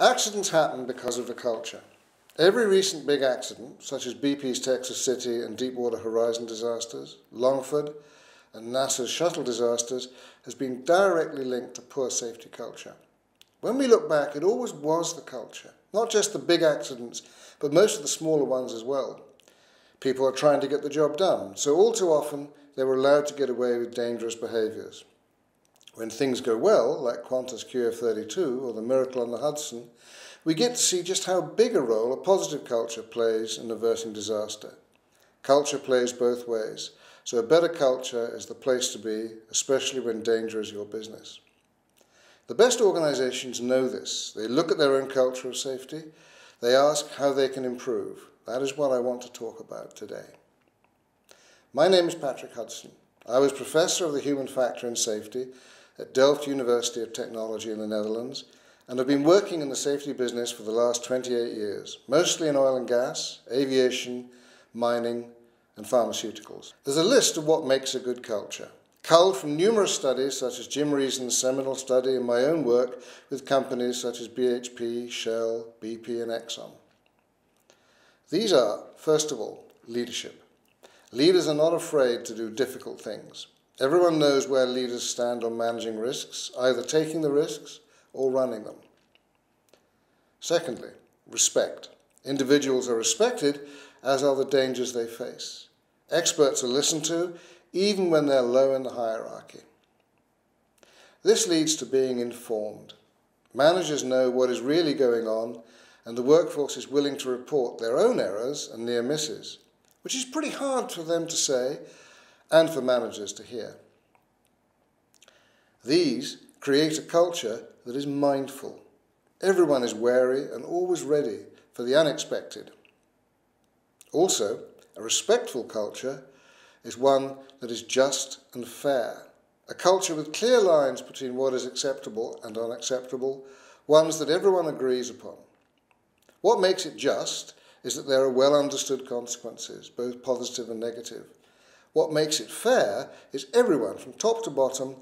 Accidents happen because of the culture. Every recent big accident, such as BP's Texas City and Deepwater Horizon disasters, Longford, and NASA's shuttle disasters, has been directly linked to poor safety culture. When we look back, it always was the culture, not just the big accidents, but most of the smaller ones as well. People are trying to get the job done, so all too often they were allowed to get away with dangerous behaviours. When things go well, like Qantas QF32 or the Miracle on the Hudson, we get to see just how big a role a positive culture plays in averting disaster. Culture plays both ways, so a better culture is the place to be, especially when danger is your business. The best organizations know this. They look at their own culture of safety, they ask how they can improve. That is what I want to talk about today. My name is Patrick Hudson. I was professor of the human factor in safety at Delft University of Technology in the Netherlands and have been working in the safety business for the last 28 years, mostly in oil and gas, aviation, mining, and pharmaceuticals. There's a list of what makes a good culture, culled from numerous studies such as Jim Reason's seminal study and my own work with companies such as BHP, Shell, BP, and Exxon. These are, first of all, leadership. Leaders are not afraid to do difficult things. Everyone knows where leaders stand on managing risks, either taking the risks or running them. Secondly, respect. Individuals are respected, as are the dangers they face. Experts are listened to, even when they're low in the hierarchy. This leads to being informed. Managers know what is really going on, and the workforce is willing to report their own errors and near misses, which is pretty hard for them to say and for managers to hear. These create a culture that is mindful. Everyone is wary and always ready for the unexpected. Also, a respectful culture is one that is just and fair. A culture with clear lines between what is acceptable and unacceptable, ones that everyone agrees upon. What makes it just is that there are well understood consequences, both positive and negative. What makes it fair is everyone, from top to bottom,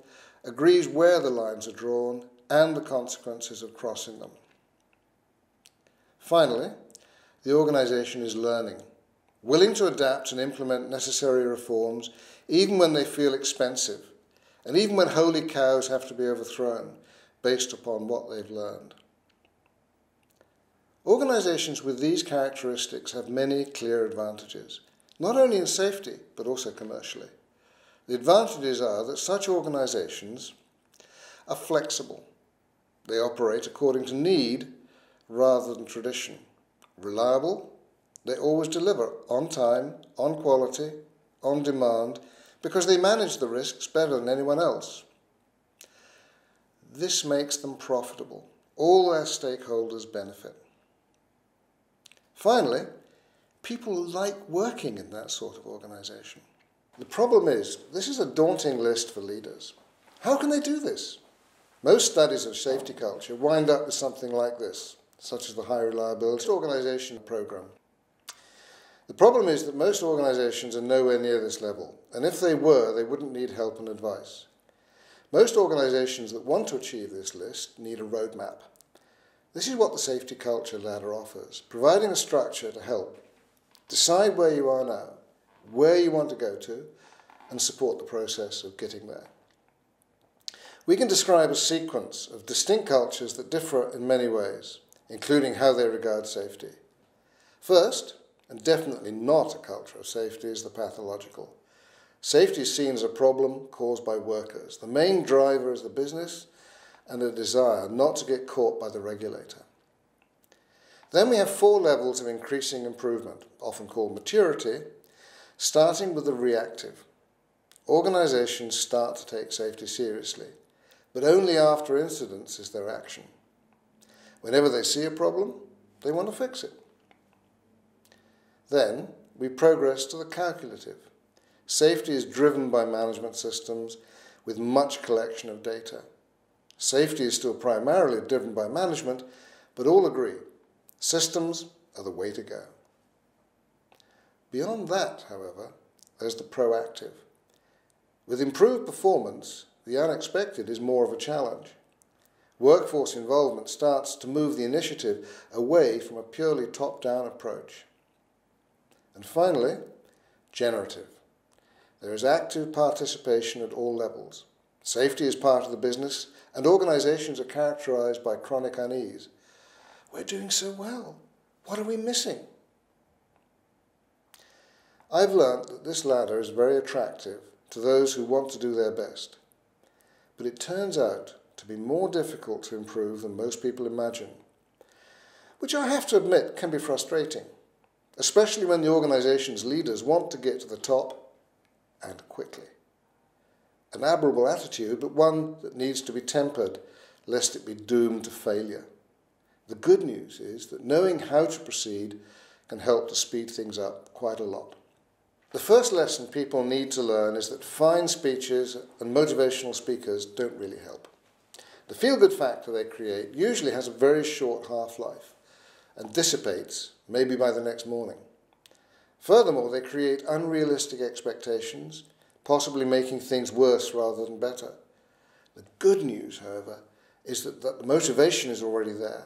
agrees where the lines are drawn and the consequences of crossing them. Finally, the organisation is learning, willing to adapt and implement necessary reforms even when they feel expensive, and even when holy cows have to be overthrown based upon what they've learned. Organisations with these characteristics have many clear advantages not only in safety, but also commercially. The advantages are that such organizations are flexible. They operate according to need rather than tradition. Reliable, they always deliver on time, on quality, on demand, because they manage the risks better than anyone else. This makes them profitable. All their stakeholders benefit. Finally, people like working in that sort of organization. The problem is, this is a daunting list for leaders. How can they do this? Most studies of safety culture wind up with something like this, such as the High Reliability Organization Program. The problem is that most organizations are nowhere near this level, and if they were, they wouldn't need help and advice. Most organizations that want to achieve this list need a roadmap. This is what the Safety Culture Ladder offers, providing a structure to help Decide where you are now, where you want to go to, and support the process of getting there. We can describe a sequence of distinct cultures that differ in many ways, including how they regard safety. First, and definitely not a culture of safety, is the pathological. Safety is seen as a problem caused by workers. The main driver is the business and a desire not to get caught by the regulator. Then we have four levels of increasing improvement, often called maturity, starting with the reactive. Organizations start to take safety seriously, but only after incidents is there action. Whenever they see a problem, they want to fix it. Then we progress to the calculative. Safety is driven by management systems with much collection of data. Safety is still primarily driven by management, but all agree Systems are the way to go. Beyond that, however, there's the proactive. With improved performance, the unexpected is more of a challenge. workforce involvement starts to move the initiative away from a purely top down approach. And finally, generative. There is active participation at all levels. Safety is part of the business, and organizations are characterized by chronic unease. We're doing so well. What are we missing? I've learnt that this ladder is very attractive to those who want to do their best. But it turns out to be more difficult to improve than most people imagine, which I have to admit can be frustrating, especially when the organization's leaders want to get to the top and quickly. An admirable attitude, but one that needs to be tempered lest it be doomed to failure. The good news is that knowing how to proceed can help to speed things up quite a lot. The first lesson people need to learn is that fine speeches and motivational speakers don't really help. The feel good factor they create usually has a very short half life and dissipates maybe by the next morning. Furthermore, they create unrealistic expectations, possibly making things worse rather than better. The good news, however, is that, that the motivation is already there.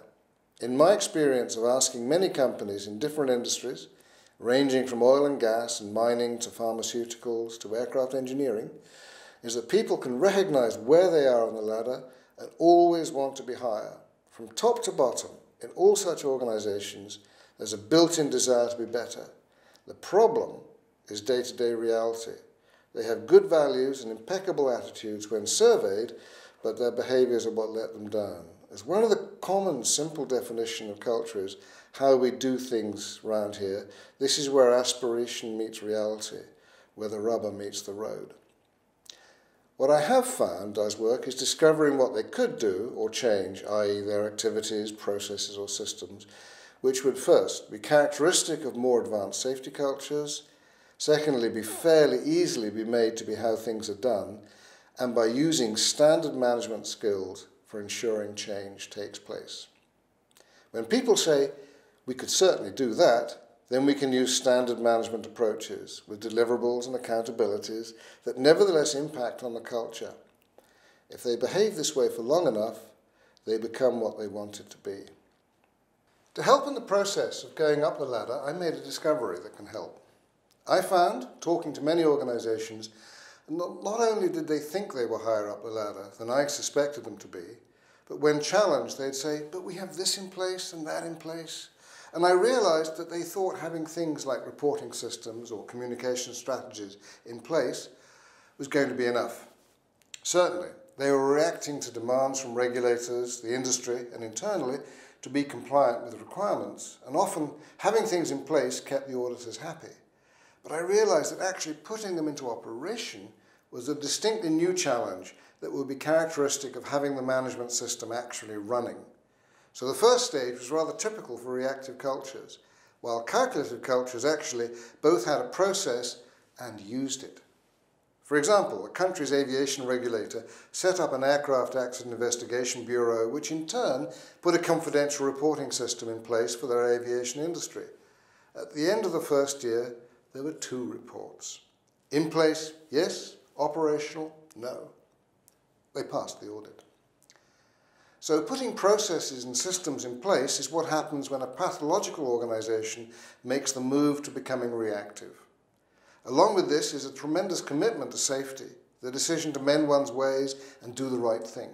In my experience of asking many companies in different industries, ranging from oil and gas and mining to pharmaceuticals to aircraft engineering, is that people can recognize where they are on the ladder and always want to be higher. From top to bottom, in all such organizations, there's a built in desire to be better. The problem is day to day reality. They have good values and impeccable attitudes when surveyed, but their behaviors are what let them down. As one of the common, simple definition of culture is how we do things around here. This is where aspiration meets reality, where the rubber meets the road. What I have found does work is discovering what they could do or change, i.e., their activities, processes, or systems, which would first be characteristic of more advanced safety cultures, secondly, be fairly easily be made to be how things are done, and by using standard management skills for ensuring change takes place. When people say, we could certainly do that. Then we can use standard management approaches with deliverables and accountabilities that nevertheless impact on the culture. If they behave this way for long enough, they become what they wanted to be. To help in the process of going up the ladder, I made a discovery that can help. I found, talking to many organizations, not, only did they think they were higher up the ladder than I suspected them to be, but when challenged, they'd say, But we have this in place and that in place. And I realized that they thought having things like reporting systems or communication strategies in place was going to be enough. Certainly, they were reacting to demands from regulators, the industry, and internally to be compliant with requirements, and often having things in place kept the auditors happy. But I realized that actually putting them into operation was a distinctly new challenge that would be characteristic of having the management system actually running. So the first stage was rather typical for reactive cultures, while calculative cultures actually both had a process and used it. For example, a country's aviation regulator set up an aircraft accident investigation bureau, which in turn put a confidential reporting system in place for their aviation industry. At the end of the first year, there were two reports. In place, yes. Operational, no. They passed the audit. So putting processes and systems in place is what happens when a pathological organization makes the move to becoming reactive. Along with this is a tremendous commitment to safety, the decision to mend one's ways and do the right thing.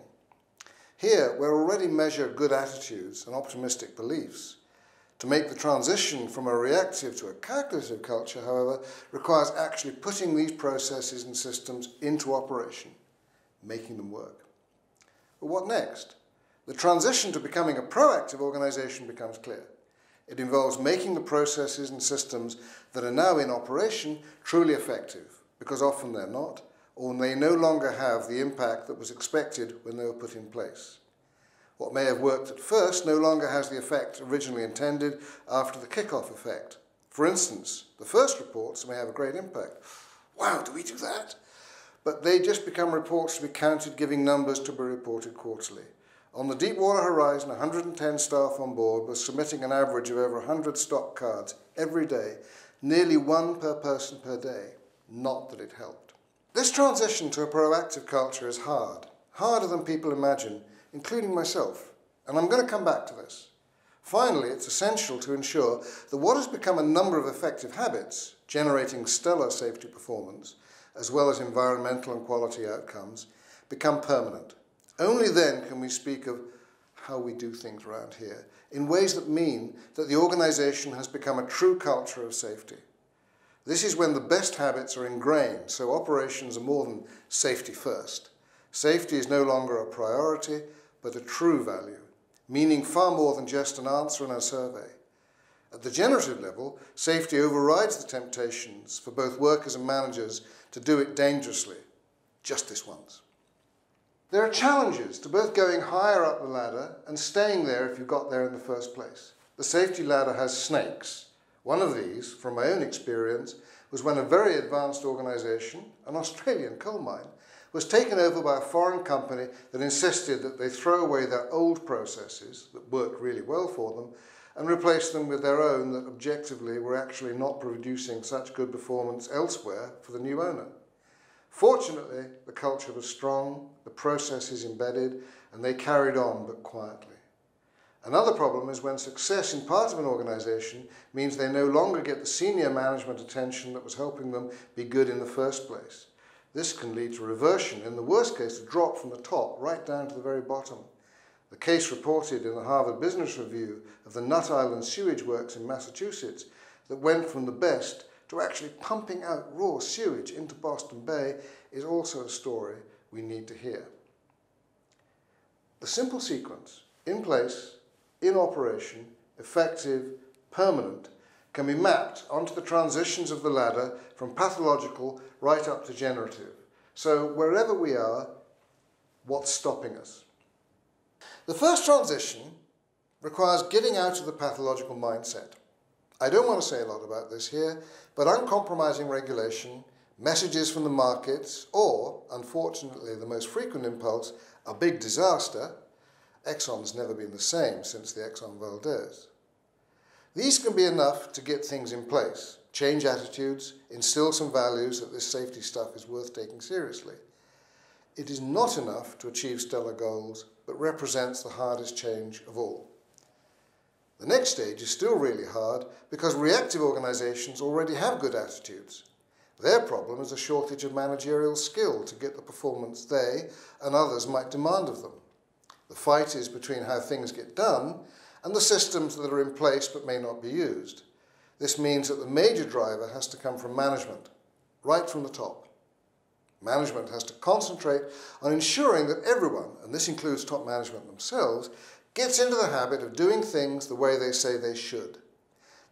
Here, we already measure good attitudes and optimistic beliefs. To make the transition from a reactive to a calculative culture, however, requires actually putting these processes and systems into operation, making them work. But what next? The transition to becoming a proactive organization becomes clear. It involves making the processes and systems that are now in operation truly effective, because often they're not, or they no longer have the impact that was expected when they were put in place. What may have worked at first no longer has the effect originally intended after the kick-off effect. For instance, the first reports may have a great impact. Wow, do we do that? But they just become reports to be counted, giving numbers to be reported quarterly. On the Deepwater Horizon, 110 staff on board were submitting an average of over 100 STOP cards every day, nearly one per person per day. Not that it helped. This transition to a proactive culture is hard, harder than people imagine, including myself. And I'm going to come back to this. Finally, it's essential to ensure that what has become a number of effective habits, generating stellar safety performance, as well as environmental and quality outcomes, become permanent. Only then can we speak of how we do things around here in ways that mean that the organisation has become a true culture of safety. This is when the best habits are ingrained, so operations are more than safety first. Safety is no longer a priority, but a true value, meaning far more than just an answer in a survey. At the generative level, safety overrides the temptations for both workers and managers to do it dangerously, just this once. There are challenges to both going higher up the ladder and staying there if you got there in the first place. The safety ladder has snakes. One of these, from my own experience, was when a very advanced organisation, an Australian coal mine, was taken over by a foreign company that insisted that they throw away their old processes that worked really well for them and replace them with their own that objectively were actually not producing such good performance elsewhere for the new owner. Fortunately, the culture was strong, the processes embedded, and they carried on, but quietly. Another problem is when success in part of an organization means they no longer get the senior management attention that was helping them be good in the first place. This can lead to reversion, in the worst case, a drop from the top right down to the very bottom. The case reported in the Harvard Business Review of the Nut Island sewage works in Massachusetts that went from the best to actually pumping out raw sewage into Boston Bay is also a story we need to hear. The simple sequence, in place, in operation, effective, permanent, can be mapped onto the transitions of the ladder from pathological right up to generative. So wherever we are, what's stopping us? The first transition requires getting out of the pathological mindset. I don't want to say a lot about this here, but uncompromising regulation, messages from the markets, or, unfortunately, the most frequent impulse, a big disaster, Exxon's never been the same since the Exxon Valdez. These can be enough to get things in place, change attitudes, instill some values that this safety stuff is worth taking seriously. It is not enough to achieve stellar goals, but represents the hardest change of all. The next stage is still really hard because reactive organisations already have good attitudes. Their problem is a shortage of managerial skill to get the performance they and others might demand of them. The fight is between how things get done and the systems that are in place but may not be used. This means that the major driver has to come from management, right from the top. Management has to concentrate on ensuring that everyone, and this includes top management themselves, gets into the habit of doing things the way they say they should.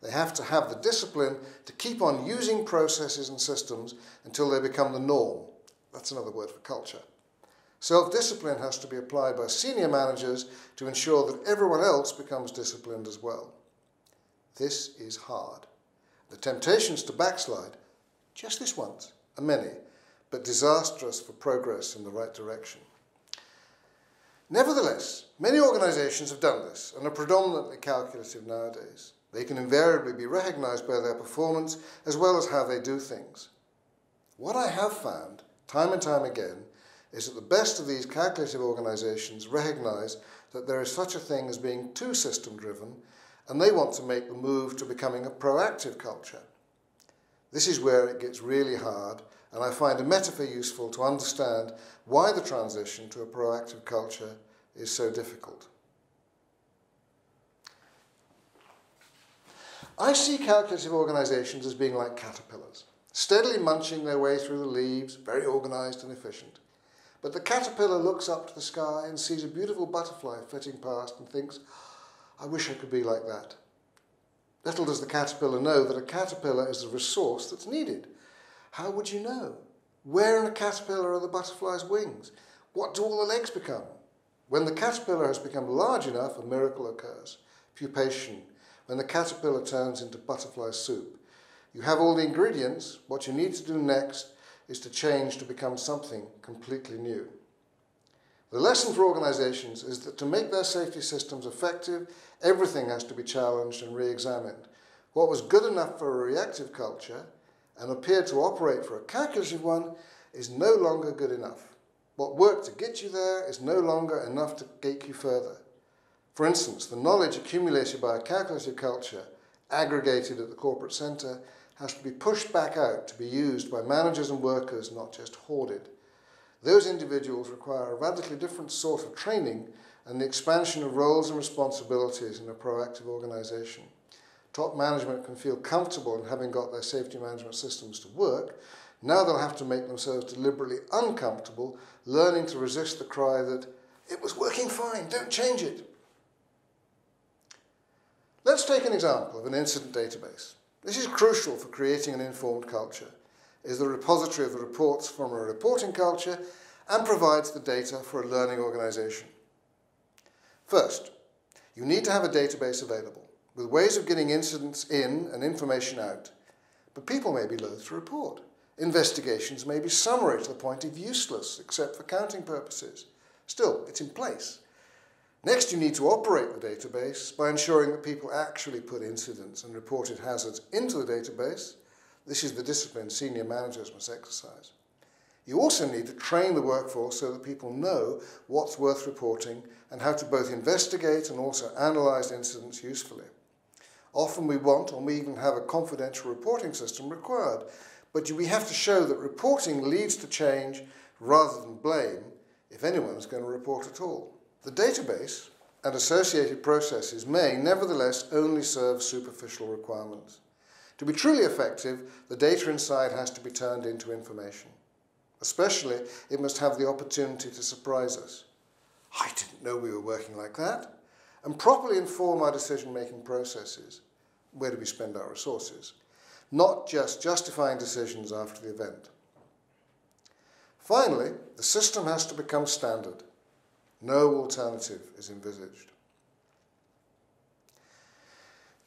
They have to have the discipline to keep on using processes and systems until they become the norm. That's another word for culture. Self-discipline has to be applied by senior managers to ensure that everyone else becomes disciplined as well. This is hard. The temptations to backslide, just this once, are many, but disastrous for progress in the right direction. Nevertheless, many organisations have done this and are predominantly calculative nowadays. They can invariably be recognised by their performance as well as how they do things. What I have found, time and time again, is that the best of these calculative organisations recognise that there is such a thing as being too system driven and they want to make the move to becoming a proactive culture. This is where it gets really hard and I find a metaphor useful to understand why the transition to a proactive culture is so difficult. I see calculative organizations as being like caterpillars, steadily munching their way through the leaves, very organized and efficient. But the caterpillar looks up to the sky and sees a beautiful butterfly flitting past and thinks, I wish I could be like that. Little does the caterpillar know that a caterpillar is the resource that's needed how would you know? Where in a caterpillar are the butterfly's wings? What do all the legs become? When the caterpillar has become large enough, a miracle occurs. Pupation, when the caterpillar turns into butterfly soup. You have all the ingredients, what you need to do next is to change to become something completely new. The lesson for organizations is that to make their safety systems effective, everything has to be challenged and re-examined. What was good enough for a reactive culture and appeared to operate for a calculative one is no longer good enough. What worked to get you there is no longer enough to take you further. For instance, the knowledge accumulated by a calculative culture, aggregated at the corporate centre, has to be pushed back out to be used by managers and workers, not just hoarded. Those individuals require a radically different sort of training and the expansion of roles and responsibilities in a proactive organisation. Top management can feel comfortable in having got their safety management systems to work. Now they'll have to make themselves deliberately uncomfortable, learning to resist the cry that it was working fine, don't change it. Let's take an example of an incident database. This is crucial for creating an informed culture. is the repository of the reports from a reporting culture and provides the data for a learning organisation. First, you need to have a database available with ways of getting incidents in and information out. But people may be loath to report. Investigations may be summary to the point of useless, except for counting purposes. Still, it's in place. Next, you need to operate the database by ensuring that people actually put incidents and reported hazards into the database. This is the discipline senior managers must exercise. You also need to train the workforce so that people know what's worth reporting and how to both investigate and also analyse incidents usefully. Often we want, or we even have a confidential reporting system required, but we have to show that reporting leads to change rather than blame if anyone's going to report at all. The database and associated processes may, nevertheless, only serve superficial requirements. To be truly effective, the data inside has to be turned into information. Especially, it must have the opportunity to surprise us. I didn't know we were working like that. And properly inform our decision-making processes. Where do we spend our resources? Not just justifying decisions after the event. Finally, the system has to become standard. No alternative is envisaged.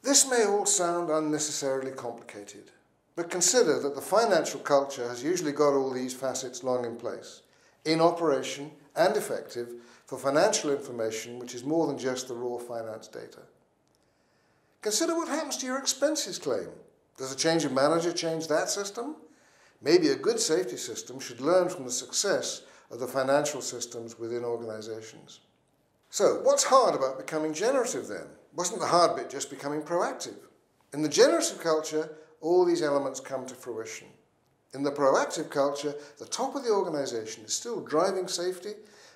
This may all sound unnecessarily complicated, but consider that the financial culture has usually got all these facets long in place, in operation and effective for financial information which is more than just the raw finance data. Consider what happens to your expenses claim. Does a change of manager change that system? Maybe a good safety system should learn from the success of the financial systems within organizations. So, what's hard about becoming generative then? Wasn't the hard bit just becoming proactive? In the generative culture, all these elements come to fruition. In the proactive culture, the top of the organization is still driving safety,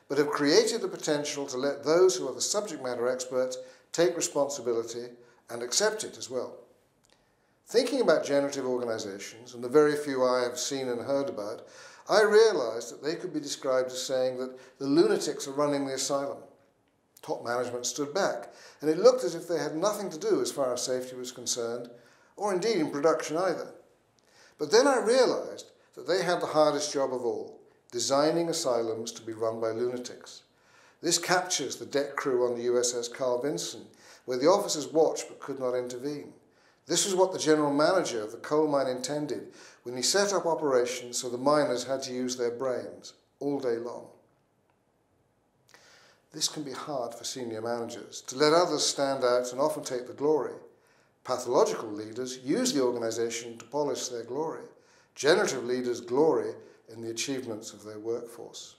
but have created the potential to let those who are the subject matter experts take responsibility and accept it as well. Thinking about generative organizations, and the very few I have seen and heard about, I realized that they could be described as saying that the lunatics are running the asylum. Top management stood back, and it looked as if they had nothing to do as far as safety was concerned, or indeed in production either. But then I realized that they had the hardest job of all, designing asylums to be run by lunatics. This captures the deck crew on the USS Carl Vinson, where the officers watched but could not intervene. This was what the general manager of the coal mine intended when he set up operations so the miners had to use their brains all day long. This can be hard for senior managers, to let others stand out and often take the glory. Pathological leaders use the organization to polish their glory. Generative leaders glory in the achievements of their workforce.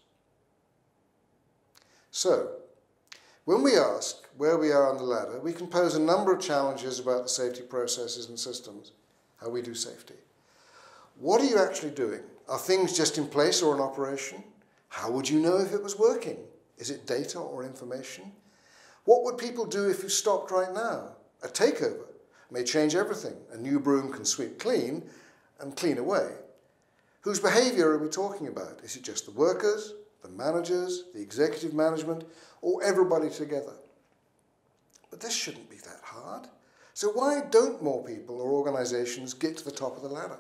So, when we ask where we are on the ladder, we can pose a number of challenges about the safety processes and systems, how we do safety. What are you actually doing? Are things just in place or in operation? How would you know if it was working? Is it data or information? What would people do if you stopped right now? A takeover may change everything. A new broom can sweep clean and clean away. Whose behaviour are we talking about? Is it just the workers, the managers, the executive management, or everybody together? But this shouldn't be that hard. So why don't more people or organisations get to the top of the ladder?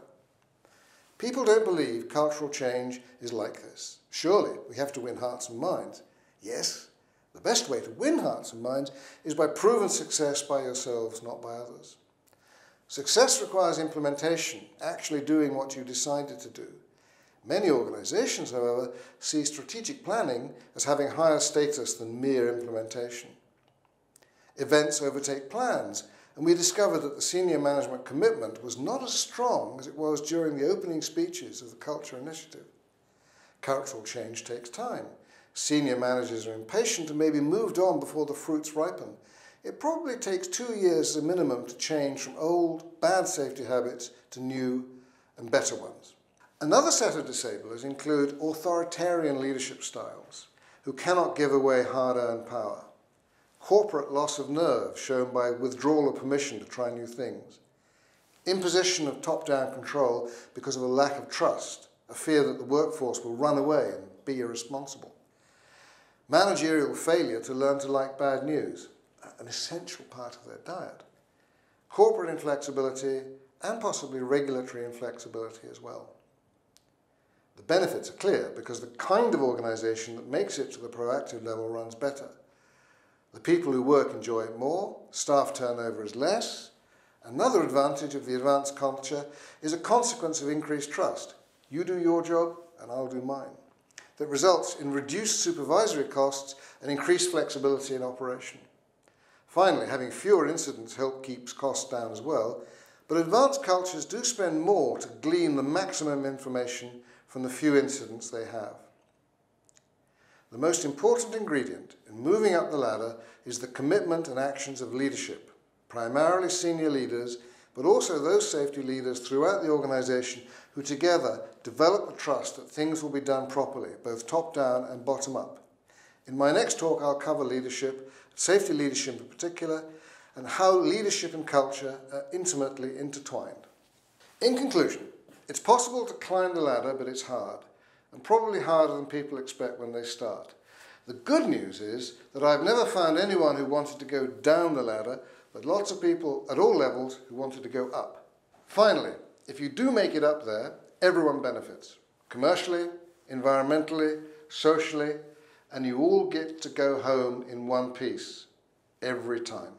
People don't believe cultural change is like this. Surely we have to win hearts and minds. Yes, the best way to win hearts and minds is by proven success by yourselves, not by others. Success requires implementation, actually doing what you decided to do. Many organizations, however, see strategic planning as having higher status than mere implementation. Events overtake plans, and we discovered that the senior management commitment was not as strong as it was during the opening speeches of the Culture Initiative. Cultural change takes time. Senior managers are impatient and may be moved on before the fruits ripen. It probably takes two years as a minimum to change from old, bad safety habits to new and better ones. Another set of disablers include authoritarian leadership styles who cannot give away hard-earned power, corporate loss of nerve shown by withdrawal of permission to try new things, imposition of top-down control because of a lack of trust, a fear that the workforce will run away and be irresponsible, managerial failure to learn to like bad news, an essential part of their diet, corporate inflexibility, and possibly regulatory inflexibility as well. The benefits are clear because the kind of organisation that makes it to the proactive level runs better. The people who work enjoy it more, staff turnover is less. Another advantage of the advanced culture is a consequence of increased trust. You do your job and I'll do mine. That results in reduced supervisory costs and increased flexibility in operation. Finally, having fewer incidents helps keeps costs down as well, but advanced cultures do spend more to glean the maximum information from the few incidents they have. The most important ingredient in moving up the ladder is the commitment and actions of leadership, primarily senior leaders, but also those safety leaders throughout the organisation who together develop the trust that things will be done properly, both top down and bottom up. In my next talk, I'll cover leadership, safety leadership in particular, and how leadership and culture are intimately intertwined. In conclusion, it's possible to climb the ladder, but it's hard, and probably harder than people expect when they start. The good news is that I've never found anyone who wanted to go down the ladder, but lots of people at all levels who wanted to go up. Finally, if you do make it up there, everyone benefits. Commercially, environmentally, socially, and you all get to go home in one piece every time.